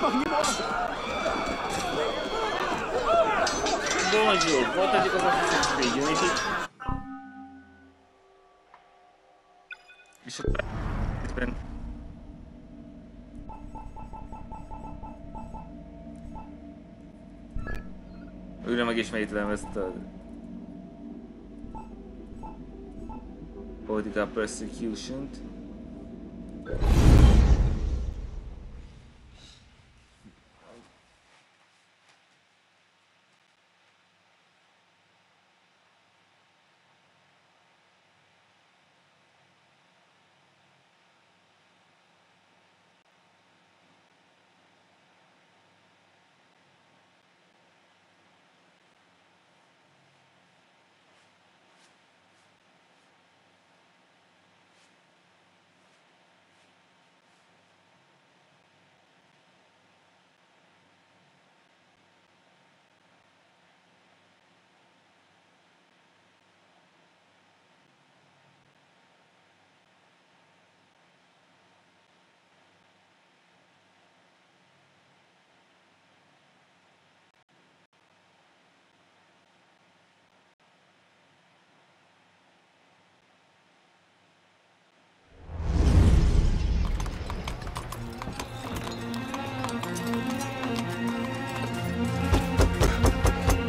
Bonjour, volta de conversa com o gente. Deixa eu... Újra megismétlem ezt a... Political persecution-t.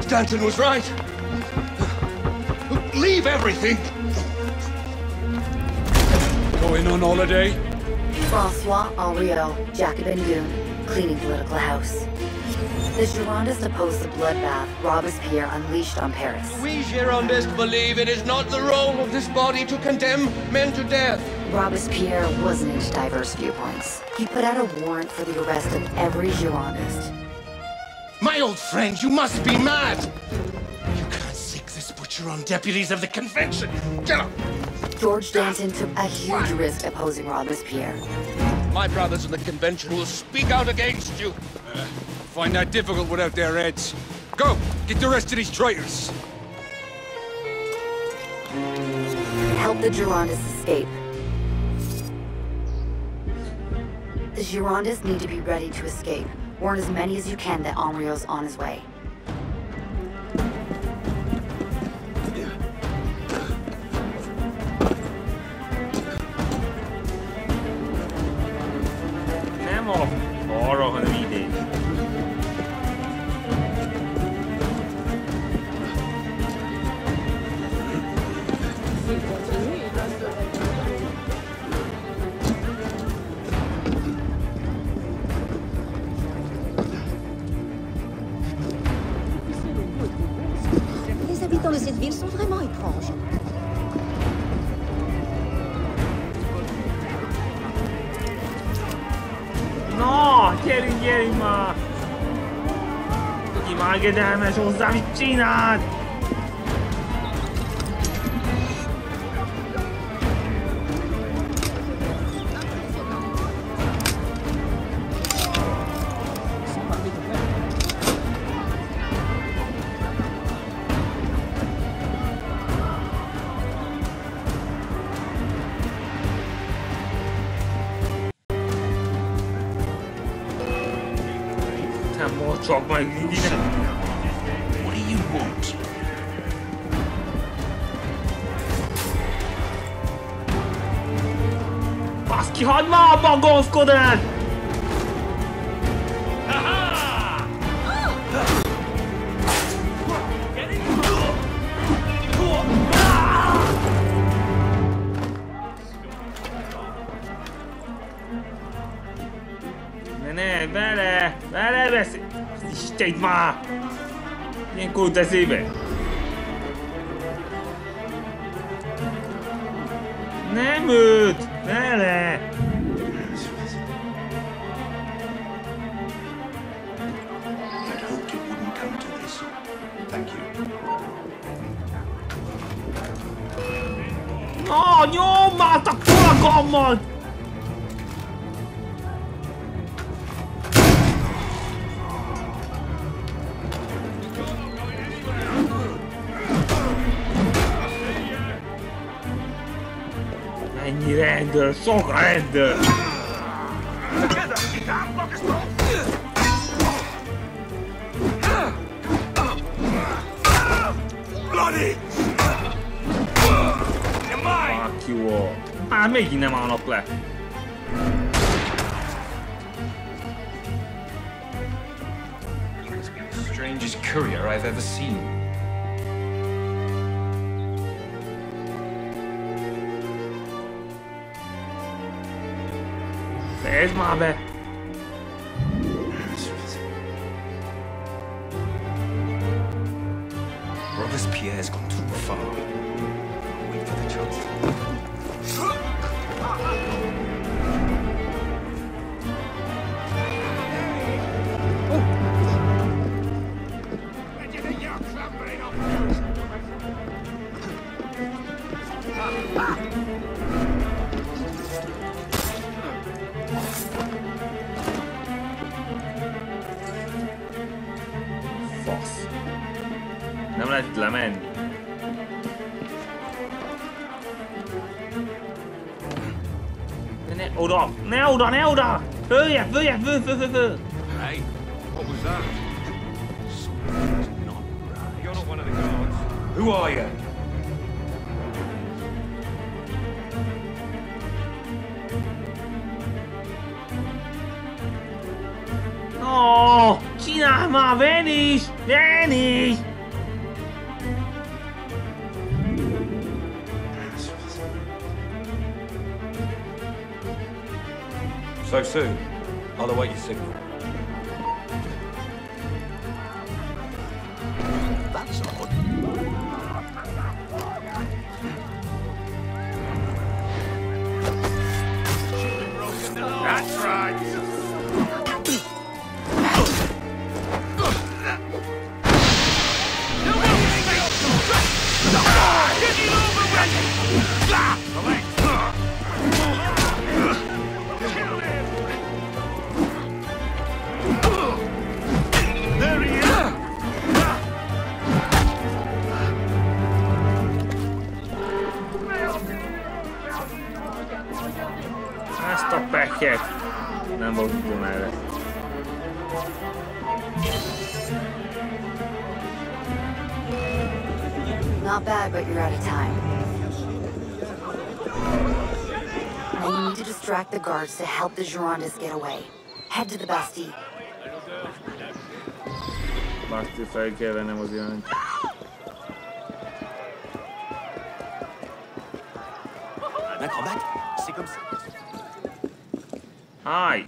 Stanton was right. Leave everything. Going on holiday? Francois Henriot, Jacobin Goon, cleaning political house. The Girondists opposed the bloodbath Robespierre unleashed on Paris. We Girondists believe it is not the role of this body to condemn men to death. Robespierre wasn't into diverse viewpoints. He put out a warrant for the arrest of every Girondist. My old friend, you must be mad! You can't sick this butcher on deputies of the convention! Get up! George Danton took a huge risk opposing Robespierre. My brothers in the convention will speak out against you! Uh, find that difficult without their heads. Go! Get the rest of these traitors! Help the Girondists escape. The Girondists need to be ready to escape. Warn as many as you can that Henriot's on his way. 願いザビッチーナ abba a gonoszkodást! Ne, ne, vele! Vele beszél! Isten már! Milyen kód eszébe? Na, nyom már a kolagammal! Ennyi rendőr, sok rendőr! Már még nem állnak le. Strangest courier I've ever seen. Fejezd my be! udane, uda! Öf, öf, öf, öf, öf, öf. The guards to help the Girondists get away. Head to the Bastille. Basti fel kell vennem az irányt. L'acrobate, c'est comme ça. Állj!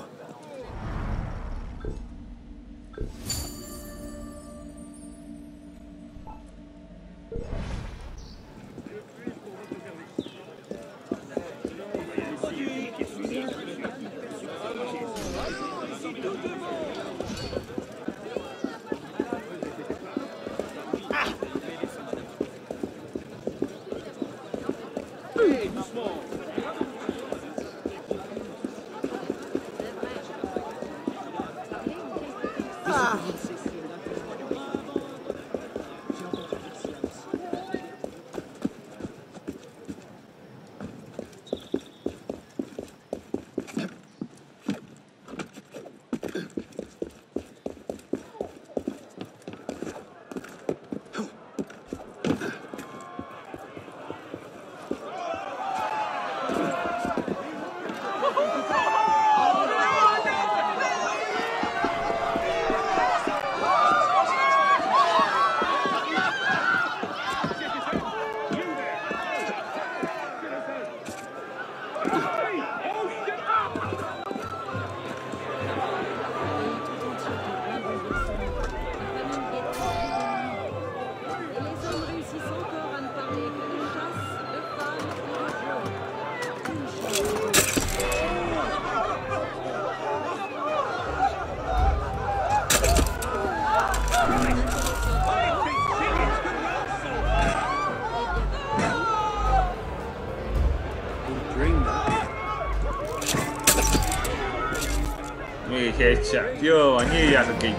Io a nyílját a ki.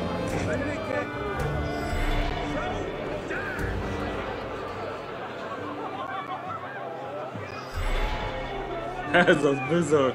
Ez az bizony.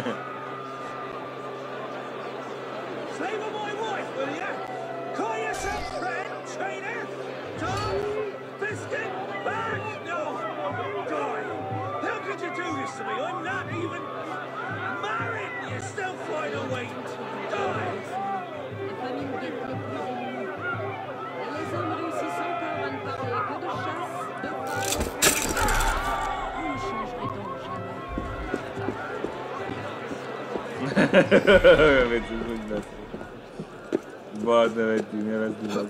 باز نوشتی نوشتی باز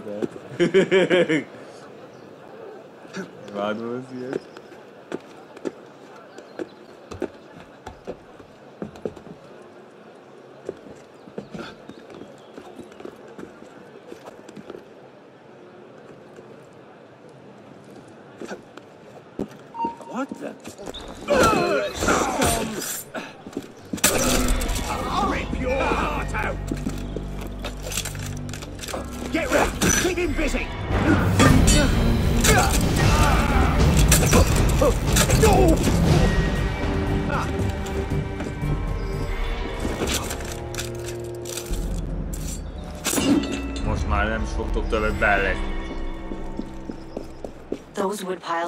بعد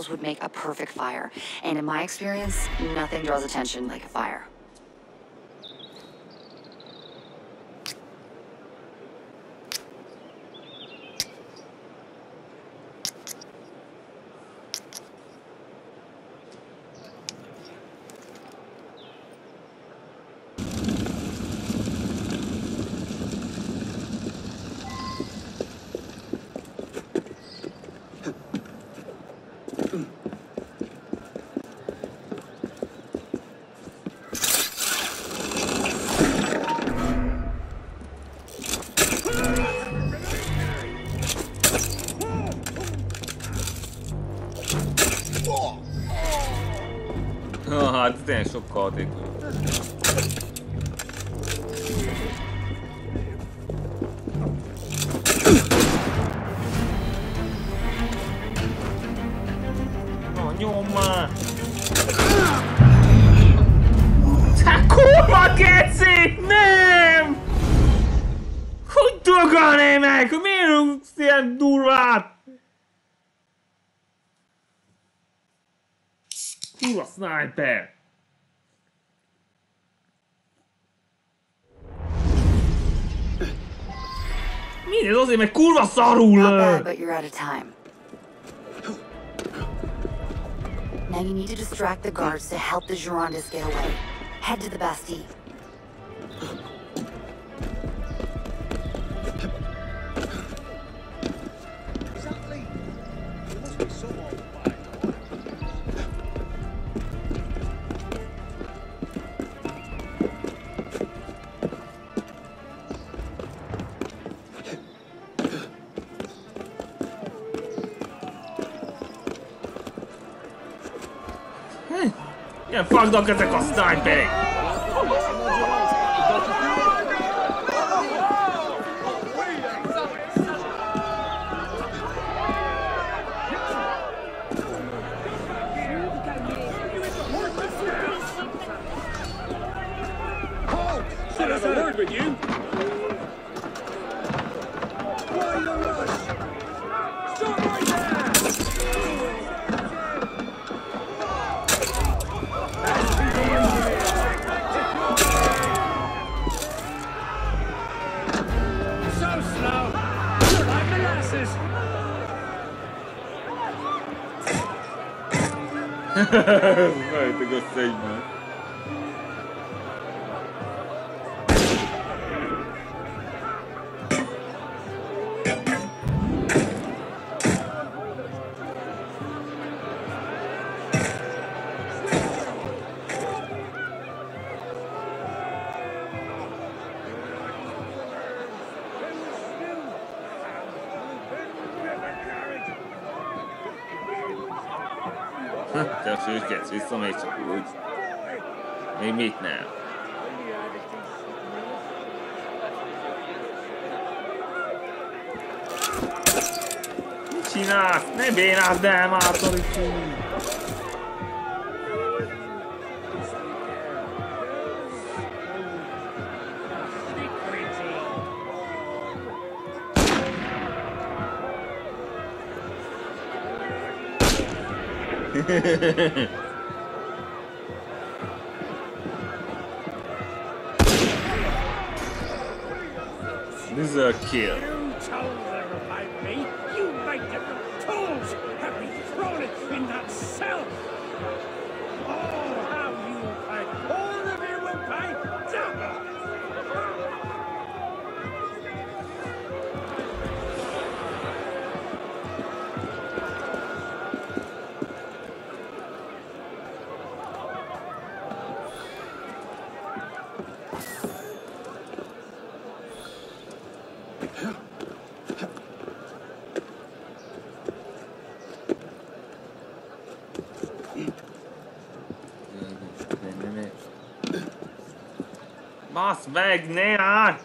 would make a perfect fire. And in my experience, nothing draws attention like a fire. Not bad, but you're out of time. Now you need to distract the guards to help the Girondists get away. Head to the Bastille. Bundle because it costs 9 big. Знаю, ты господи. Ne bénázd el már, Torikú! This is a kill. Basz meg, ne állj!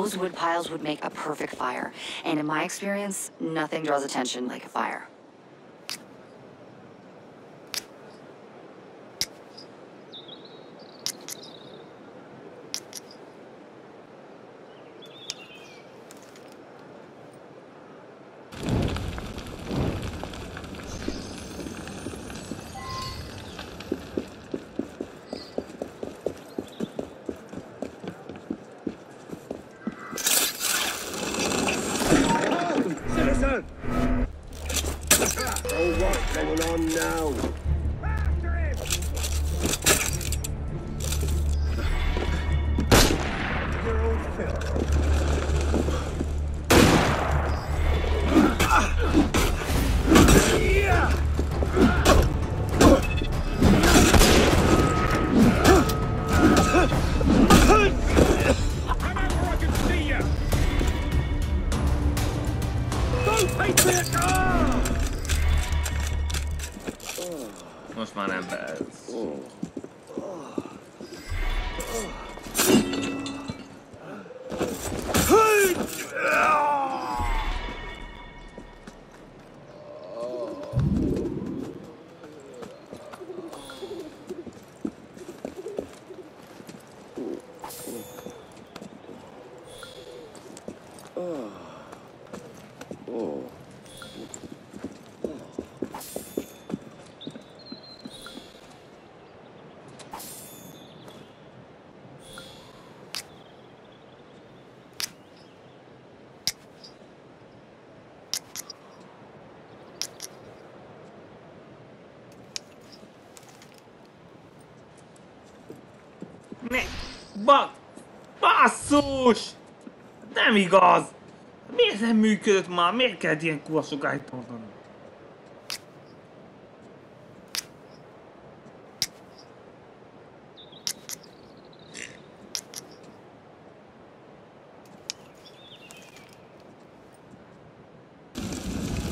Those wood piles would make a perfect fire. And in my experience, nothing draws attention like a fire. Ba... Basszus! Nem igaz! Miért nem működött már? Miért kellett ilyen kurva sokáig tartani?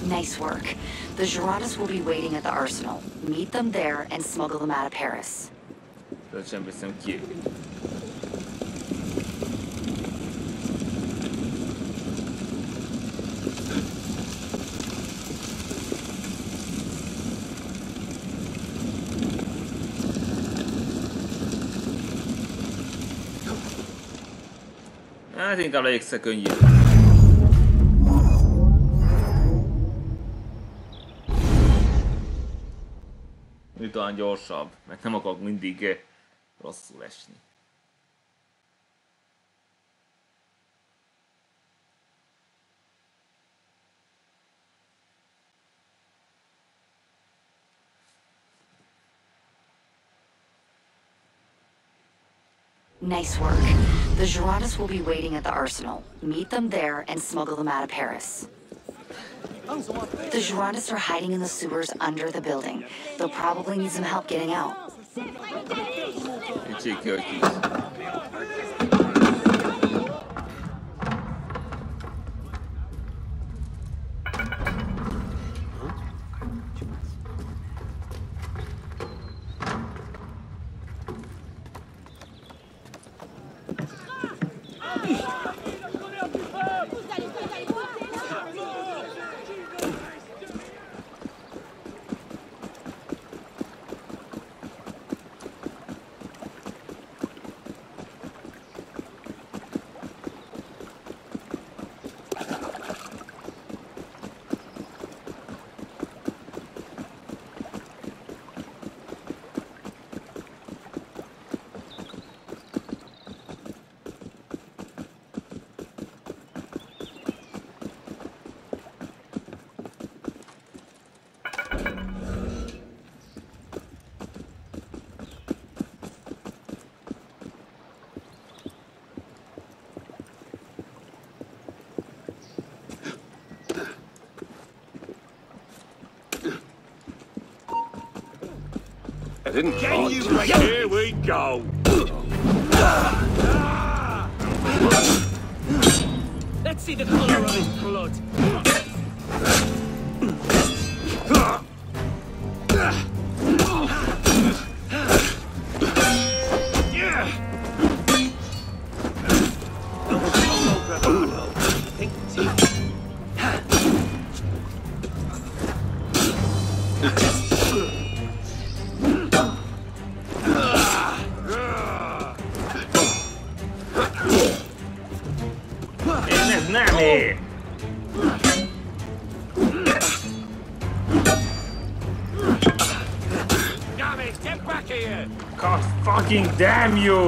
Nice work. The Girondists will be waiting at the arsenal. Meet them there and smuggle them out of Paris. Sem veszem ki. Hát inkább legyek szekönnyű. Ő talán gyorsabb, mert nem akarok mindig rosszul esni. Nice work. The Girondists will be waiting at the arsenal. Meet them there and smuggle them out of Paris. The Girondists are hiding in the sewers under the building. They'll probably need some help getting out. Didn't Can you break? Here we go. Let's see the color of his blood. I'm you.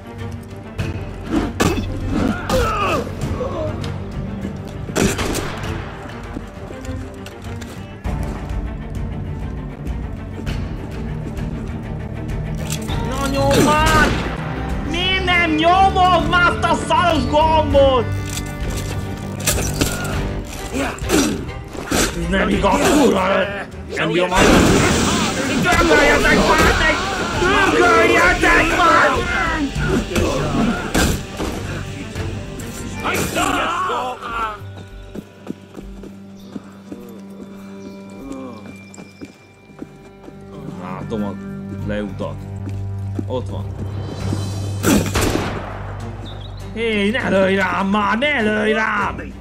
már szaros gombot? Nem igaz, kurva! Nem nyomod! Dögöljetek már meg! Dögöljetek már! Látom a leutat. Ott van. Hé, ne lőj rám már, ne lőj rám!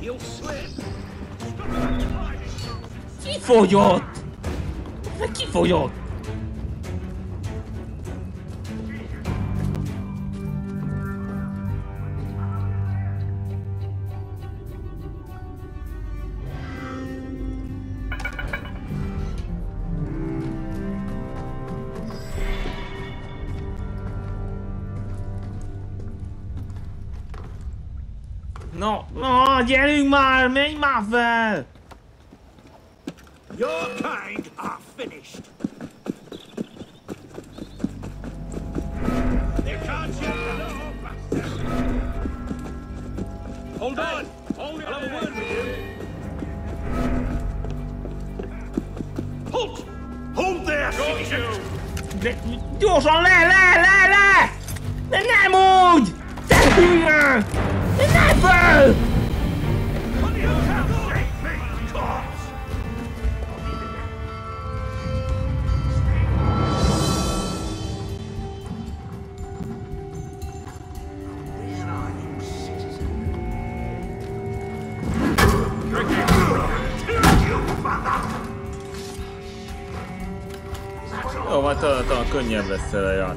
Ki fogyott? Gyerünk már, menj már fel! Your kind are finished. You can't shut the door, bastard. Hold on. Hold I'll have a word with you. Halt! Hold there, citizen! De, gyorsan le, le, le, le! De nem úgy! Te hülye! De ne föl!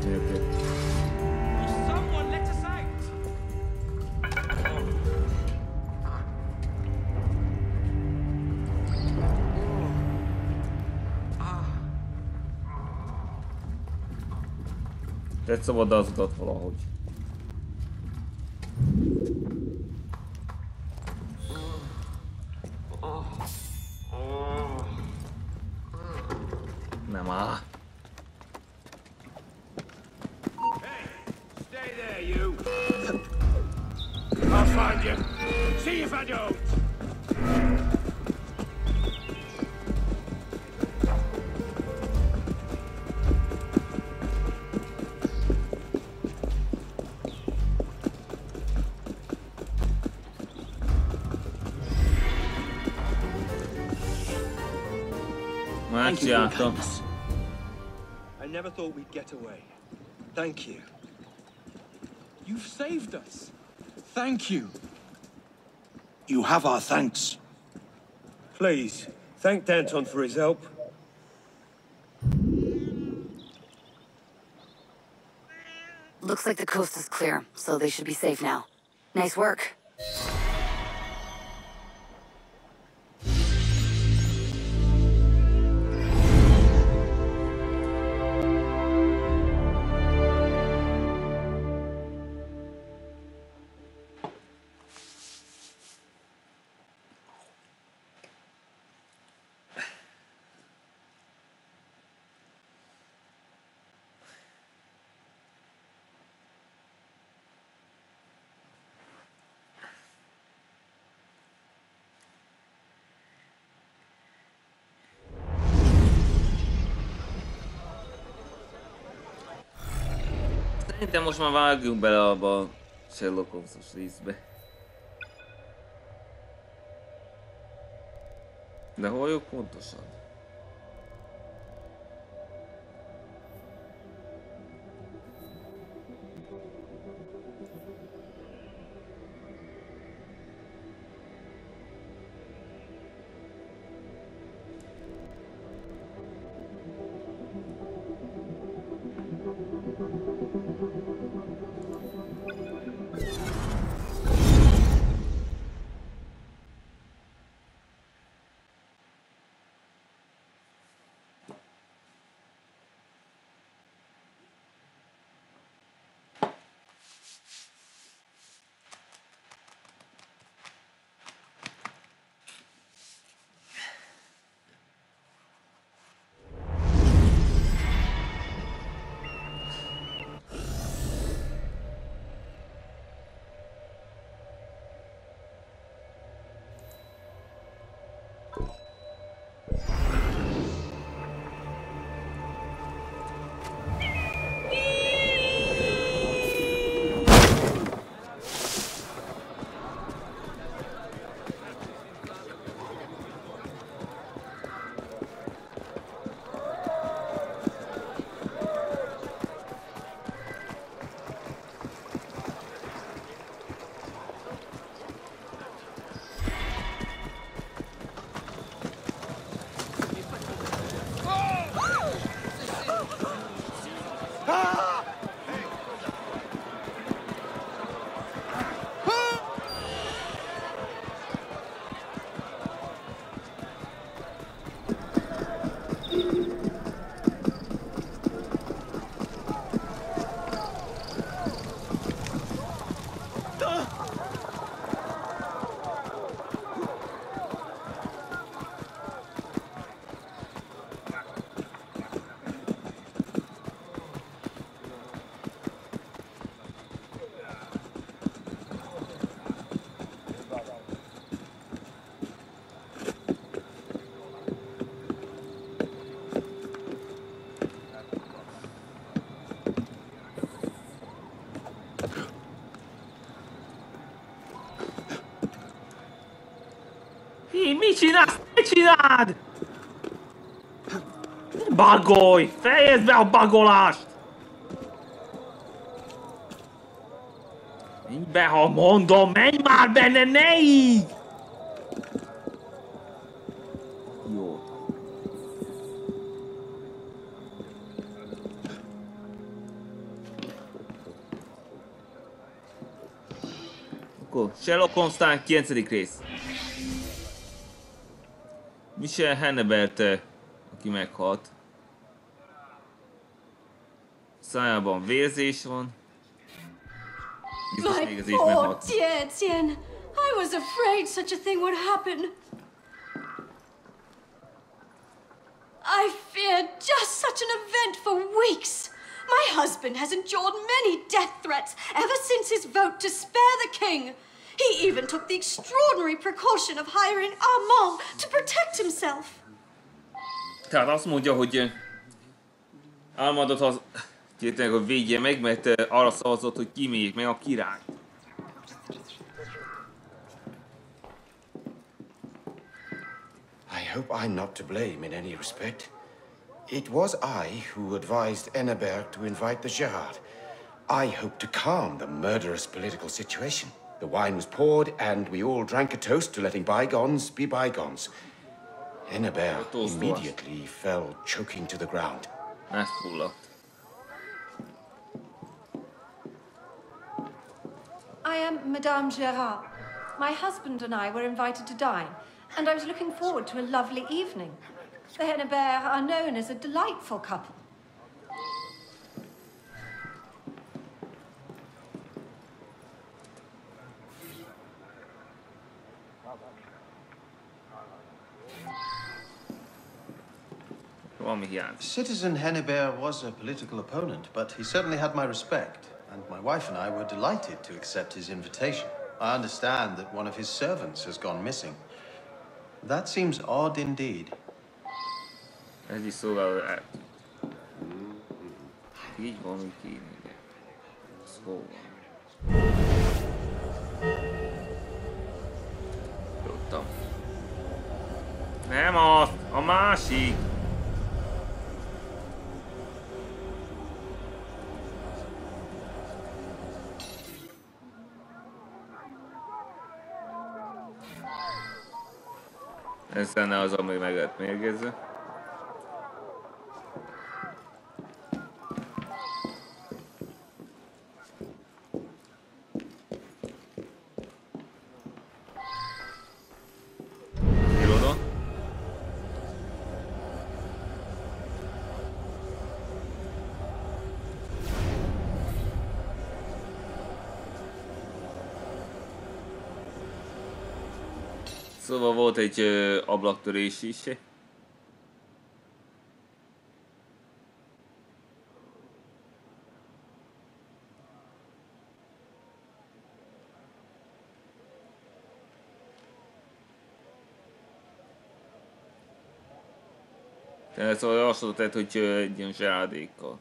Őket. Someone let us out! Tett szabad az utat valahogy. Megcsináltam. I never thought we'd get away. Thank you. You've saved us. Thank you. You have our thanks. Please, thank Danton for his help. Looks like the coast is clear, so they should be safe now. Nice work. Szerintem most már vágjunk bele abba a Sherlock Holmes-os részbe. De hol vagyok pontosan? Mit csinálsz? Mit csináld? Bagolj! Fejezd be a bagolást! Menj be, ha mondom, menj már benne, ne így! Jó. Akkor Sherlock Holmes talán 9. rész. Michel aki meghalt. Szájában vérzés van. My poor dear Tien. I was afraid such a thing would happen. I feared just such an event for weeks. My husband has endured many death threats ever since his vote to spare the king. He even took the extraordinary precaution of hiring Armand to protect himself. Tehát azt mondja, hogy eh, az kértek, hogy védje meg, mert eh, arra szavazott, hogy kíméljék meg a király. I hope I'm not to blame in any respect. It was I who advised Enneberg to invite the Gerard. I hoped to calm the murderous political situation. The wine was poured, and we all drank a toast to letting bygones be bygones. Hennebert toast was. immediately fell choking to the ground. Megfulladt. I am Madame Gerard. My husband and I were invited to dine, and I was looking forward to a lovely evening. The Hennebert are known as a delightful couple. Valami hiányzik. Citizen Hennebert was a political opponent, but he certainly had my respect, and my wife and I were delighted to accept his invitation. I understand that one of his servants has gone missing. That seems odd indeed. Ez is szolgáló eltűnt. Így van, úgy kéne. Tudtam. Nem az, a másik. Ez lenne az, ami meg lett mérgezve. Szóval volt egy ö, ablaktörés is. Tehát szóval javaslatot tett, hogy egy ilyen zsárádékkal.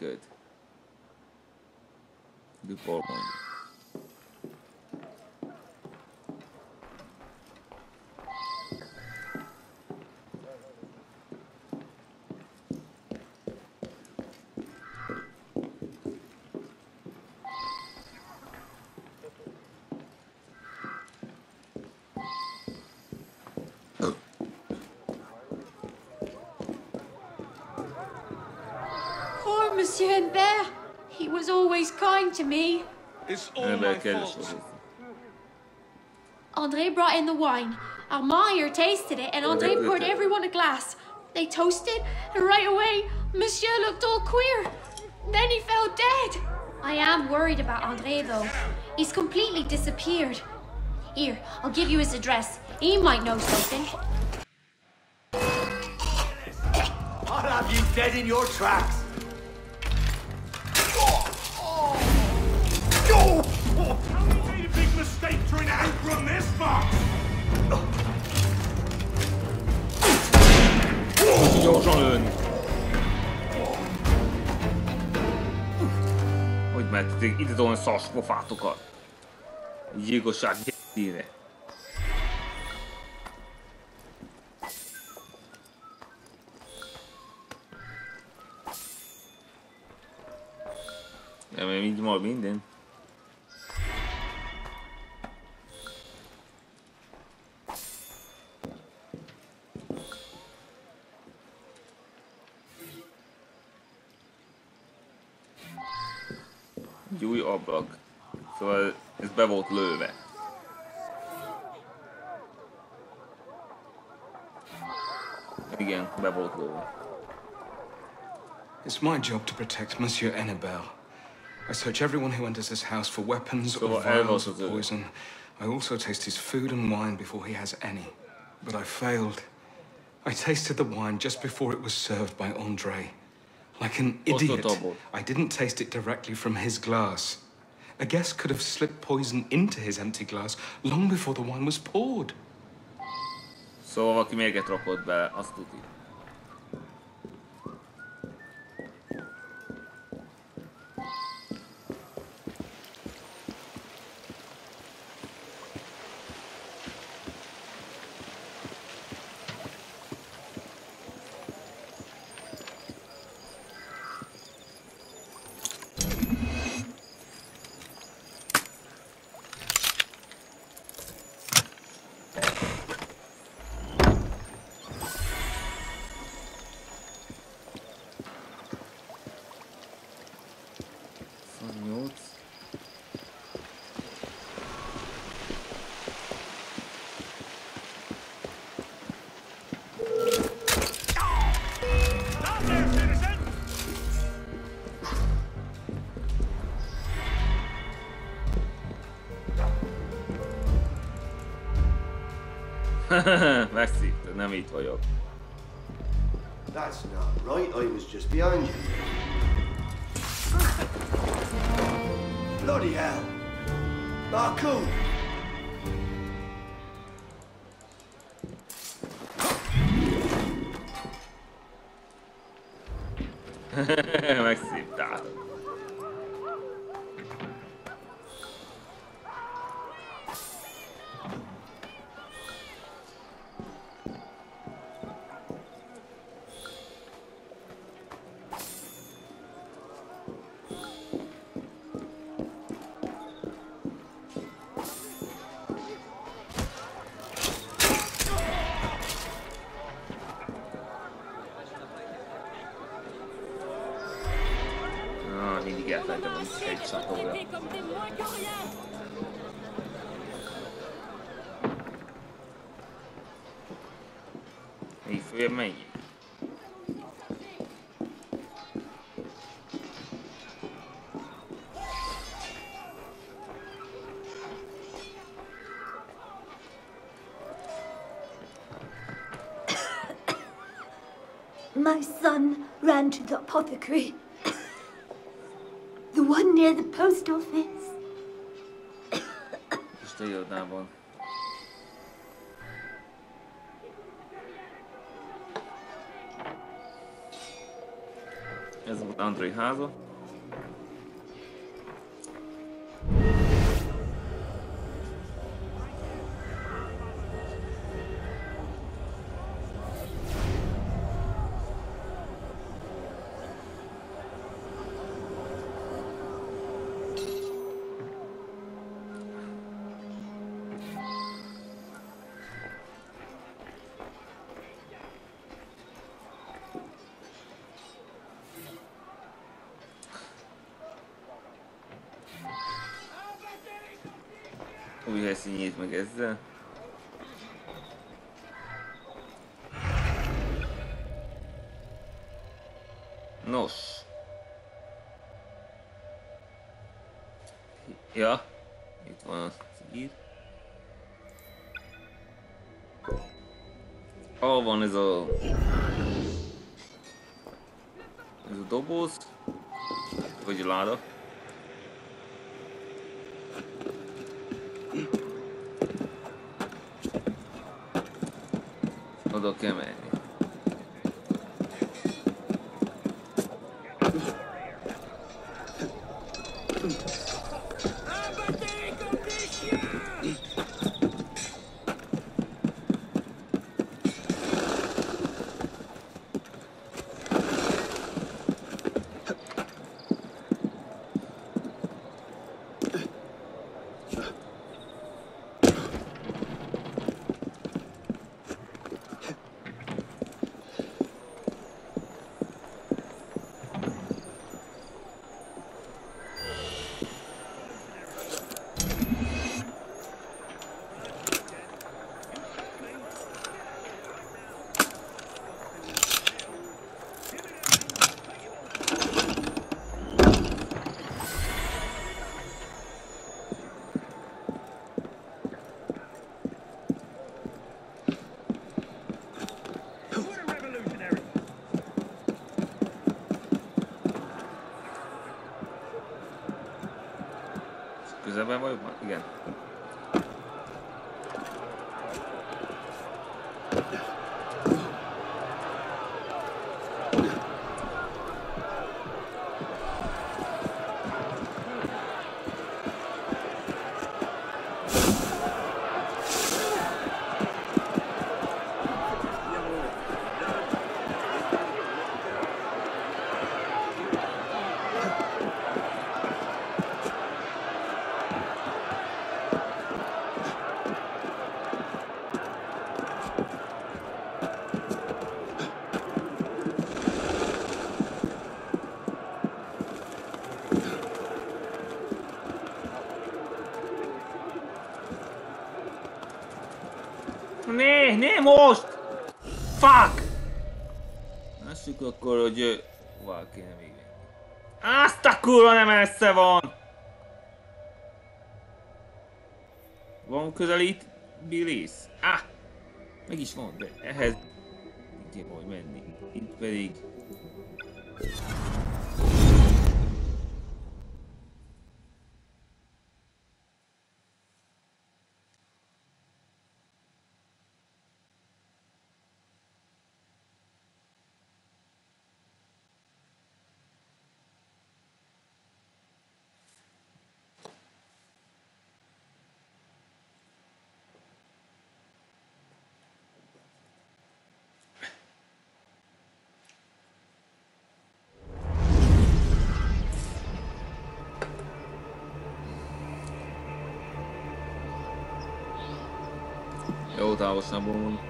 good. Good ball. To me. It's Ember kedves volt. Andre brought in the wine. Armand here tasted it, and Andre poured everyone a glass. They toasted, and right away, Monsieur looked all queer. Then he fell dead. I am worried about Andre, though. He's completely disappeared. Here, I'll give you his address. He might know something. I'll have you dead in your tracks. How we made a big mistake trying to outrun this box! Gyorsan. Hogy pofátokat. Gyilkosság. Ja, mert így ma minden. Szóval ez be volt lőve. Igen, be volt lőve. It's my job to protect Monsieur Annabelle. I search everyone who enters this house for weapons So or else vials of poison. I also taste his food and wine before he has any. But I failed. I tasted the wine just before it was served by Andre. Like an idiot. I didn't taste it directly from his glass. A guest could have slipped poison into his empty glass long before the wine was poured. Szóval valaki mérget rakott bele, azt tudni. Megszívtad, nem itt vagyok. That's not right. I was just behind you. Bloody hell. Ah, cool. Így följebb menjünk. My son ran to the apothecary. the one near the post office. Most a irodában. Android Hazel, magasin. Nos. E vamos seguir. Oh, van ez a... Ez a doboz. Vagy láda. book him in. Lássuk akkor, hogy... kéne még menni. Azt a kurva nem messze van! Van közel itt Billis? Ah! Meg is van, de ehhez... Így kell majd menni. Itt pedig... Eu dá o sabão.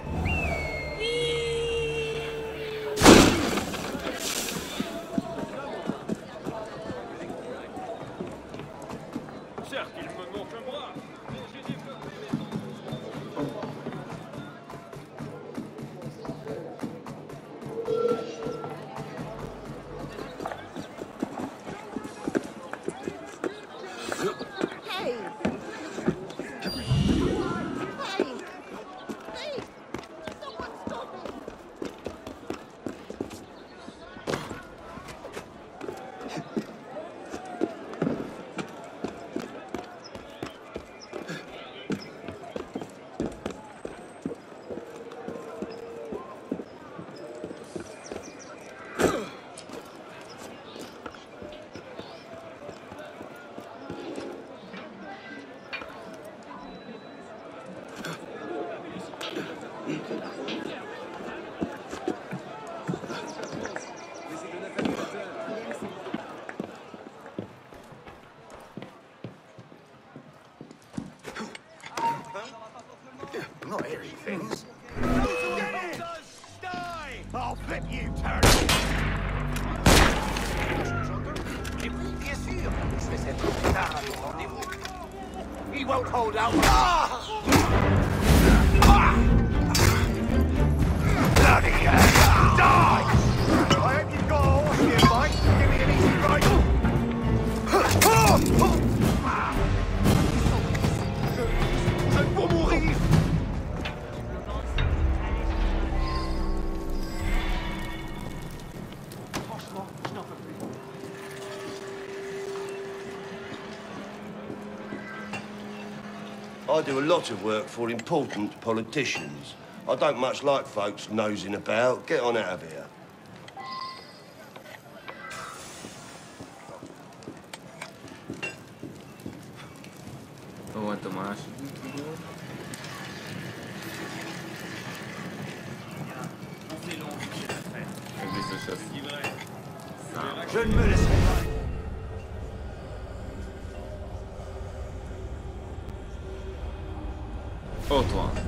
Do a lot of work for important politicians. I don't much like folks nosing about. Get on out of here. Oh, toi.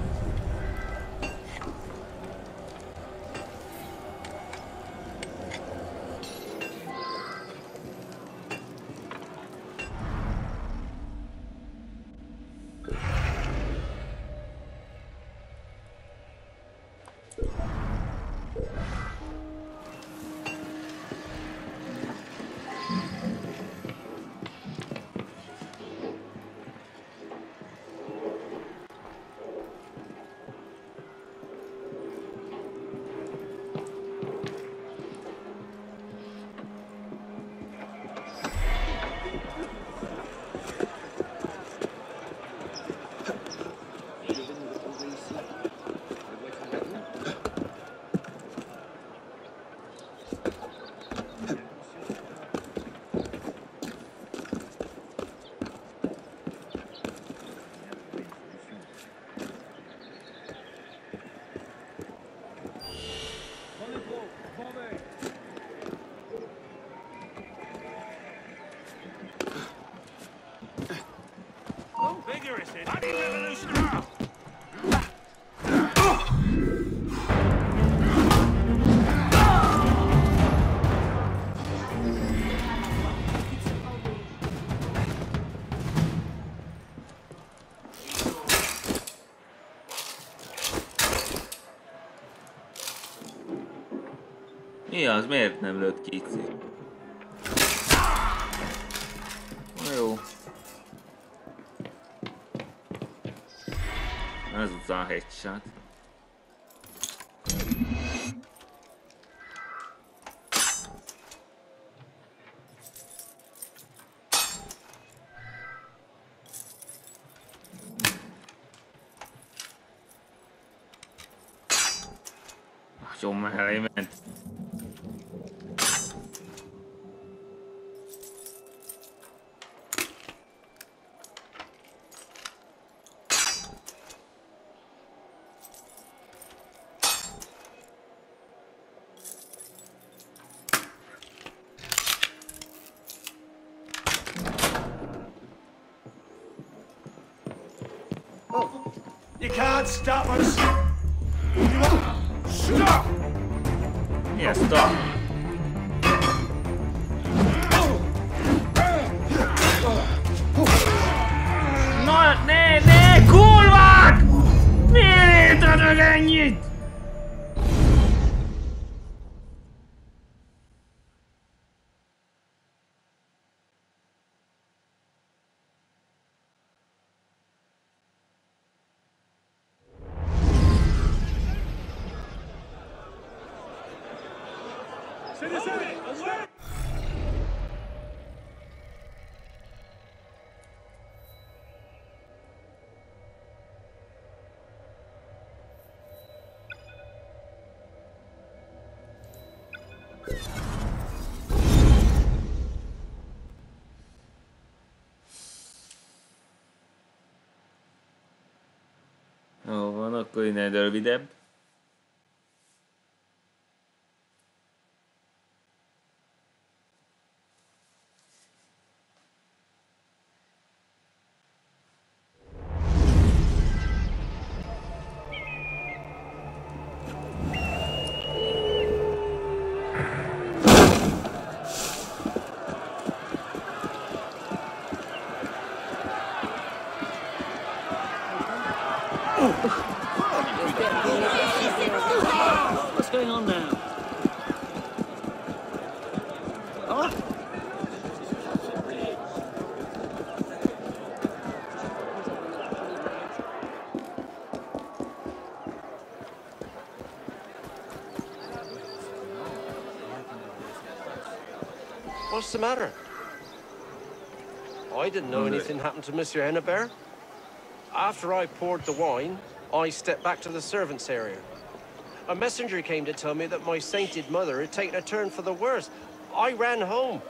Az? Miért nem lőtt ki itt? Na jó. Ez az a headshot. Nagyon mellé ment. not stop us. You won't stop. Не, стоп. No, не, не, кулак! Бери, догони! Clint Edelvidem What's the matter? I didn't know mm, anything happened to Monsieur Hennebert. After I poured the wine, I stepped back to the servants' area. A messenger came to tell me that my sainted mother had taken a turn for the worse. I ran home,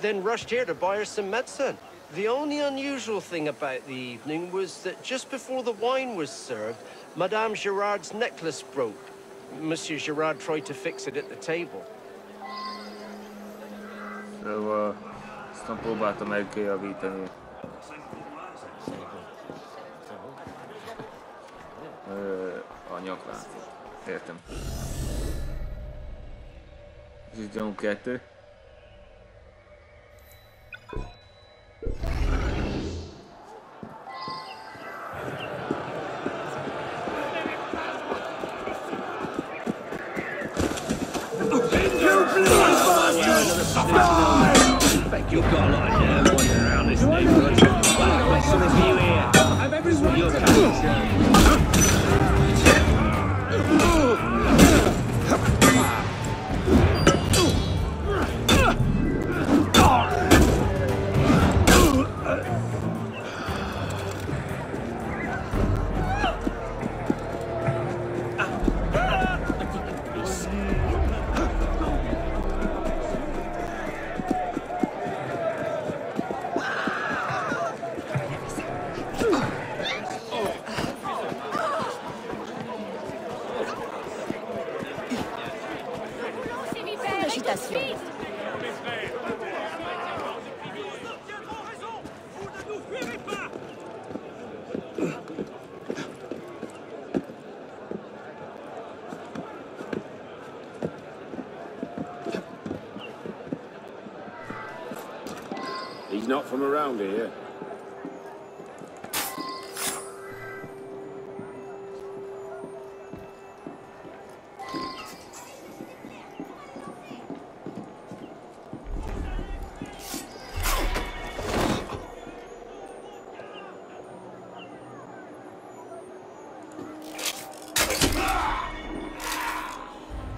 then rushed here to buy her some medicine. The only unusual thing about the evening was that just before the wine was served, Madame Gerard's necklace broke. Monsieur Gerard tried to fix it at the table. Szóval aztán próbáltam megjavítani. A nyaklát. Értem. Ez itt 2.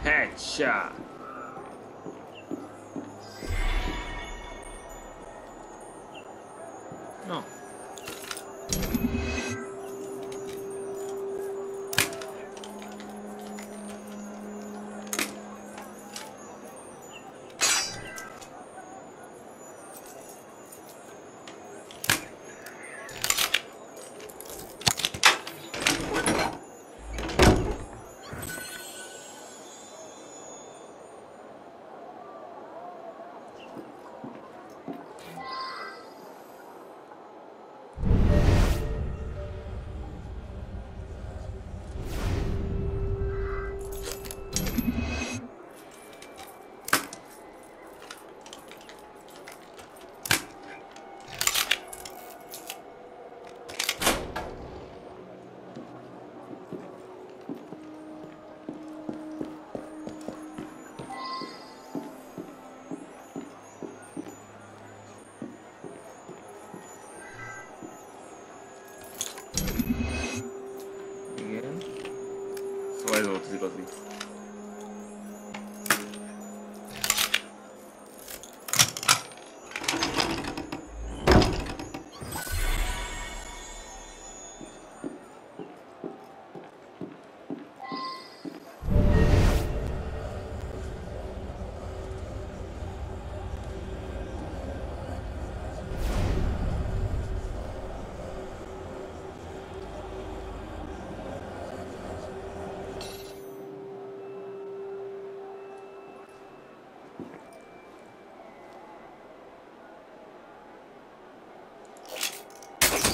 Headshot.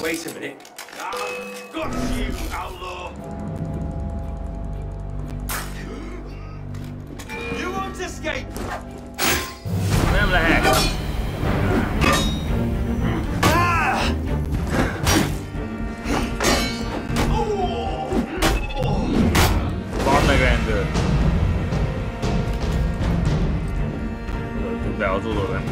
Wait a minute. I've got you, outlaw! You won't escape! Nem lehet. Van meg rendőr. Öltük be az oldalra.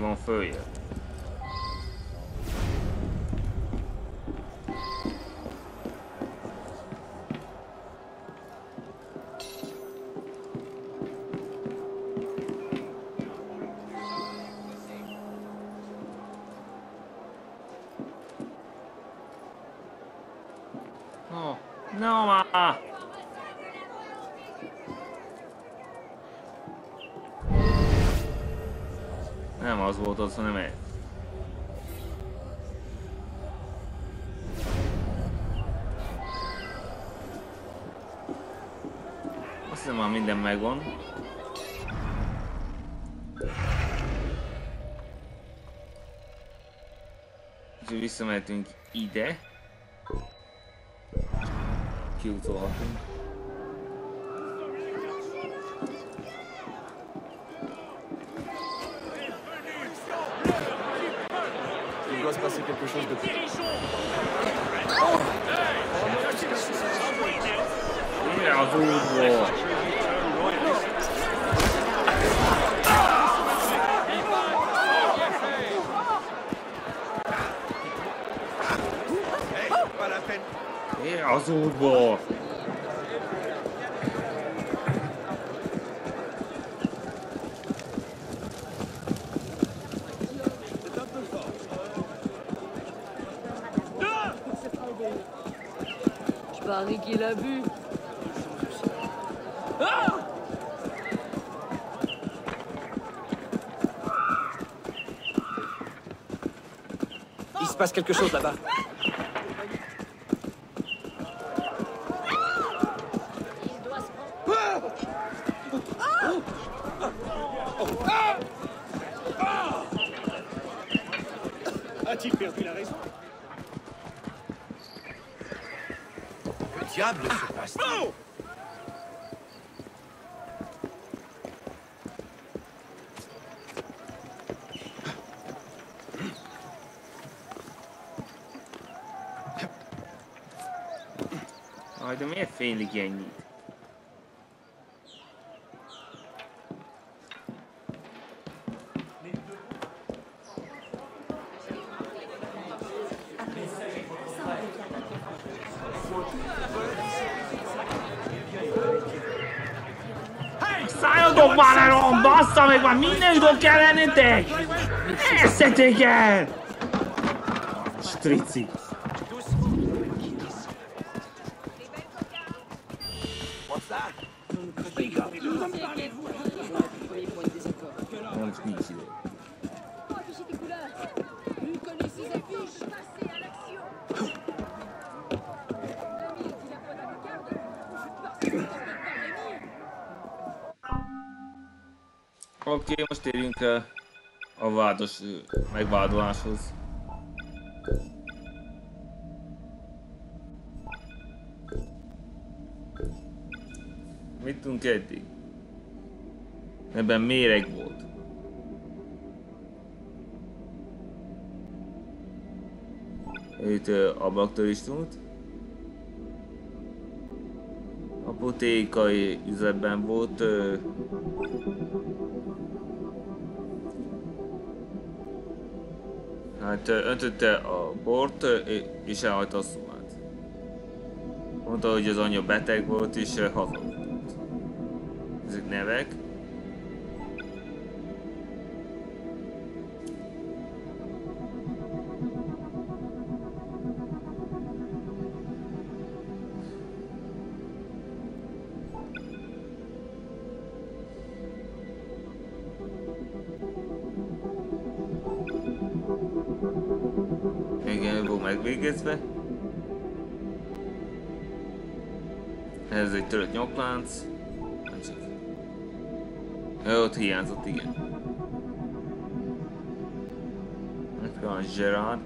won't fool you. Hanem ez. Azt hiszem már minden megvan. Úgyhogy visszamehetünk ide. Kiutolhatunk. Il se passe quelque chose là-bas. De miért fénylik ennyit? Szálljatok már el, Ron, bassza meg már mindenütt kell lennetek! Eszetek el! Strici. Ö, megvádoláshoz. Mit tudunk eddig? Ebben méreg volt. Itt ö, ablaktöristút. Apotékai üzletben volt ö, Hát öntötte a bort és elhagyta a szobát. Mondta, hogy az anyja beteg volt és hazudott. Ezek nevek. Nyaklánc. Nem csak. Jó, ott hiányzott, igen. Itt van Gerard.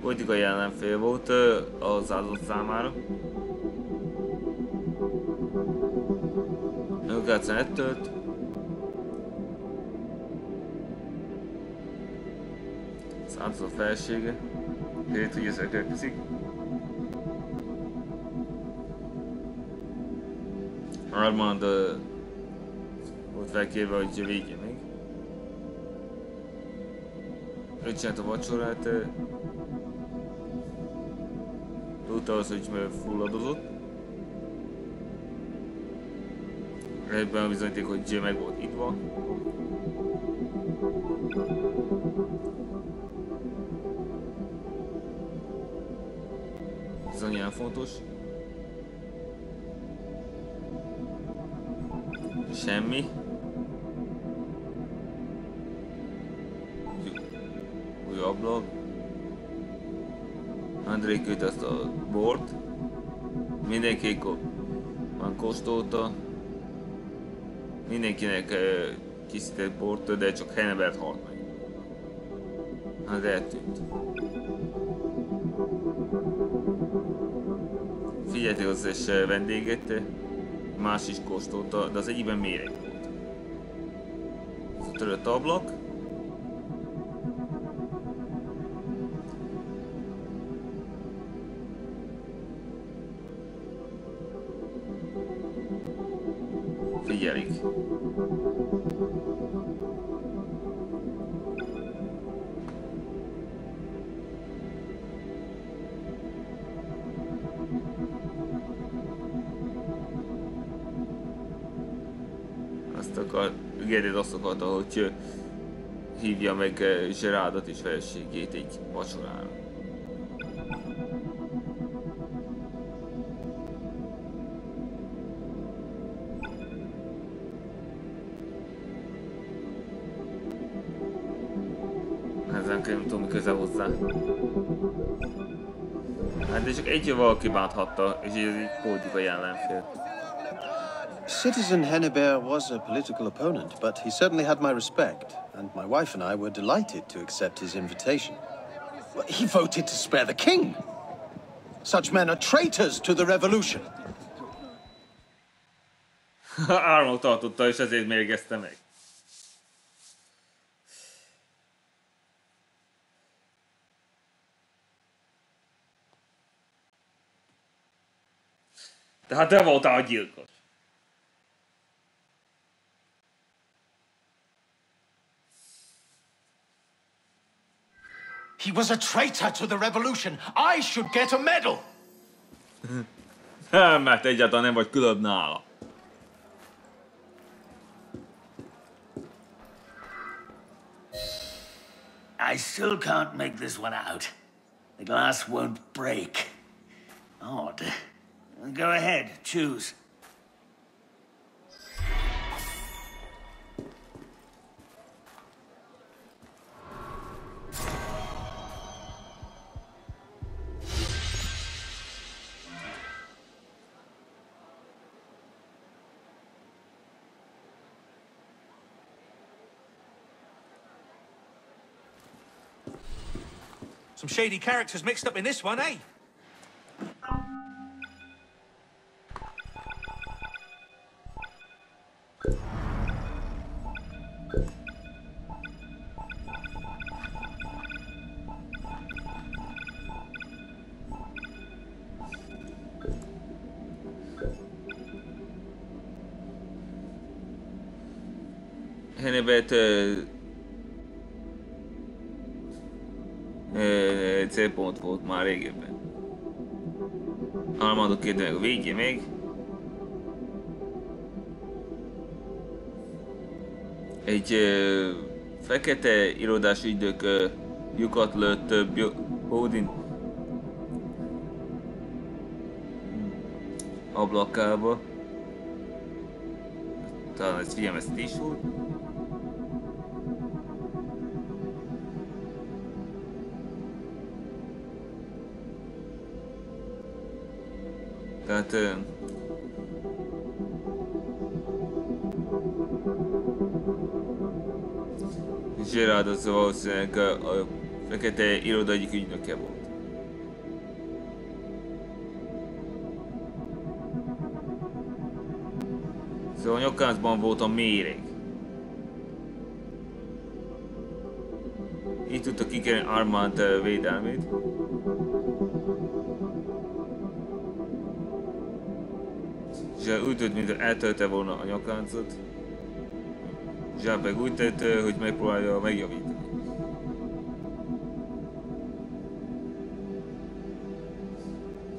Politikai ellenfél volt az áldott számára. Őket ettőt. Az áldozat felsége. Két, hogy ötzik. Armand uh, volt felkérve, hogy vigye még. Ő a vacsorát. Tudta az, hogy fulladozott. Ebben a bizonyíték, hogy meg volt itt van. Ez olyan fontos. Semmi. Új- ablak. André küld azt a bort. Mindenki van kóstolta. Mindenkinek ö, készített bort, de csak Hennebert halt meg. Hát eltűnt. Figyelték az összes vendéget, más is kóstolta, de az egyikben méreg volt. Ez a törött ablak. Figyelik. Geded azt akarta, hogy hívja meg Gerardot és feleségét egy vacsorára. Ezen nem tudom, köze hozzá. Hát de csak egy valaki bánthatta, és ez így pódjuk a jelenfél. Citizen Hennebert was a political opponent, but he certainly had my respect, and my wife and I were delighted to accept his invitation. He voted to spare the king. Such men are traitors to the revolution. Arnold tartotta, és ezért mérgezte meg. Tehát te voltál a gyilkos. He was a traitor to the revolution. I should get a medal. Nem, mert egyáltalán nem vagy különb nála. I still can't make this one out. The glass won't break. Odd. Go ahead, choose. Shady characters mixed up in this one, eh? Ö, célpont volt már régebben. Armando kérde meg a végén még. Egy ö, fekete irodás ügynök ö, lyukat lőtt ö, Bio- Bodin ablakába. Talán ez figyelmeztetés volt. Ö, Gerard az valószínűleg a, a fekete iroda egyik ügynöke volt. Szóval a nyakáncban volt a méreg. Így tudta kikerülni Armand védelmét. Mintha úgy tűnt, mintha eltölte volna a nyakáncot. Zsábeg úgy tett, eh, hogy megpróbálja megjavítani.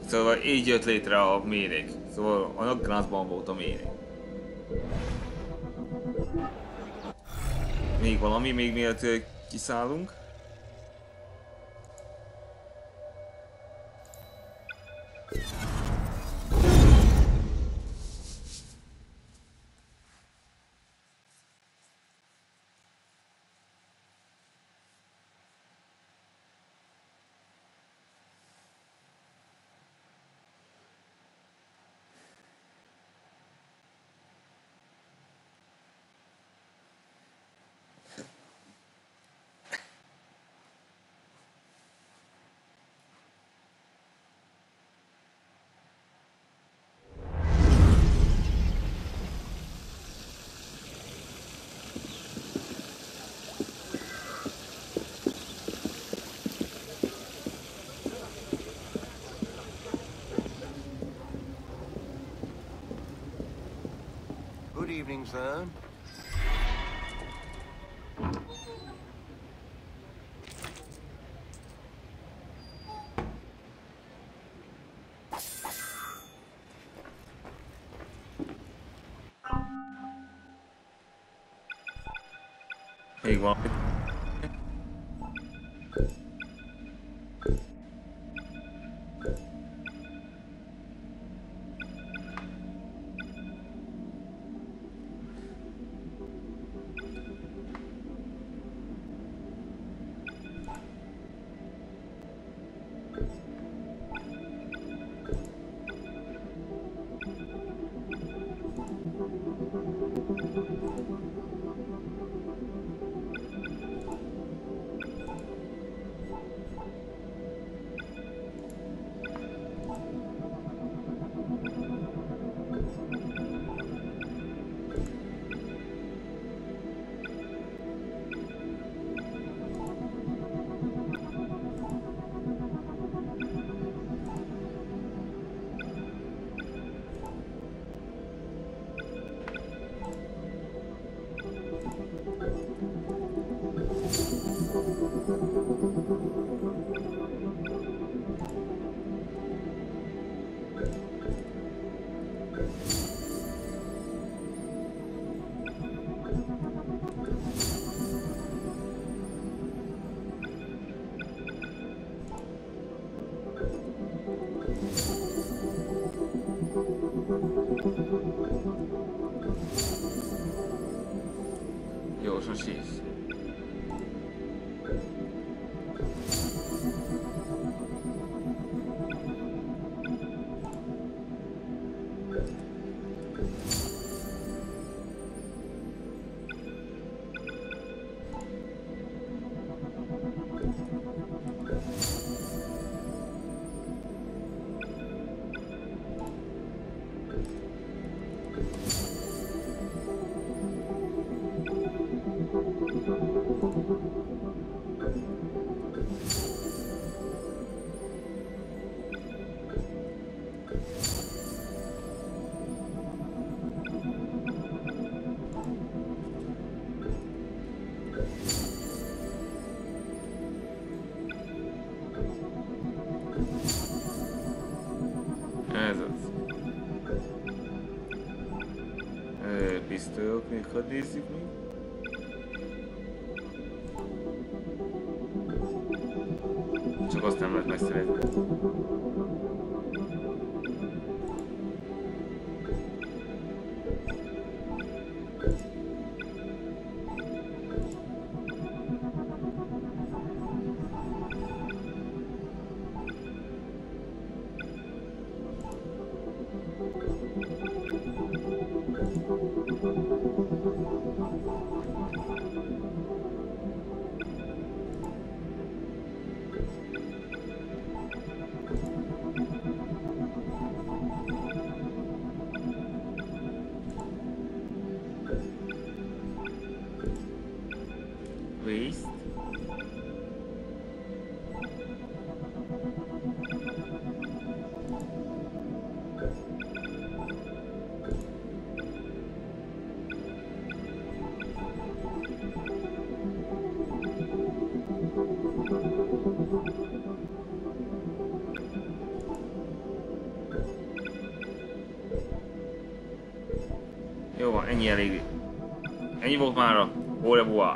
Szóval így jött létre a méreg. Szóval a nakráncban volt a méreg. Még valami, még miért eh, kiszállunk? evening's their. Hey, welcome. အင်ဂျင်လေးအင်ဂျင်ဘုံမှာတော့ဘိုးလည်းဘိုးက